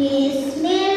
Christmas.